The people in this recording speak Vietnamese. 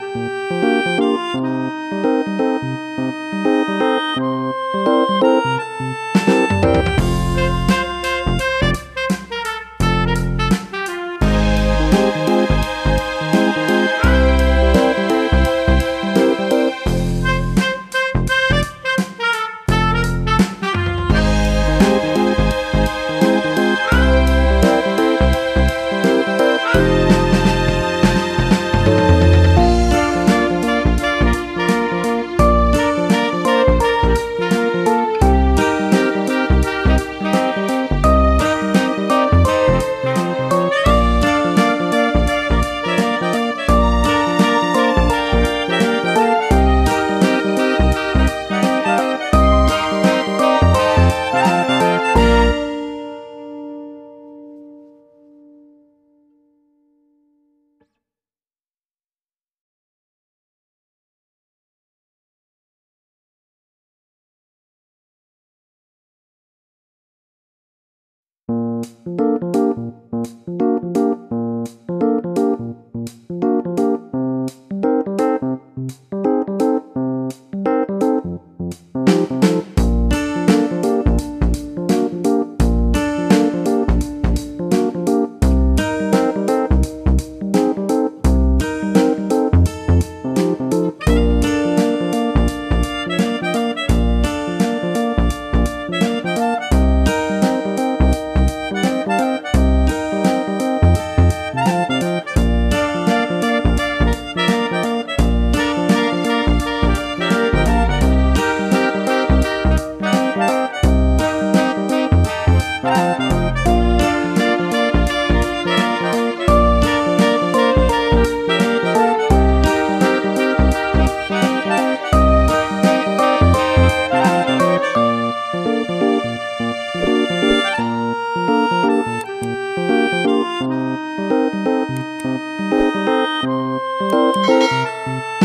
Thank you. Música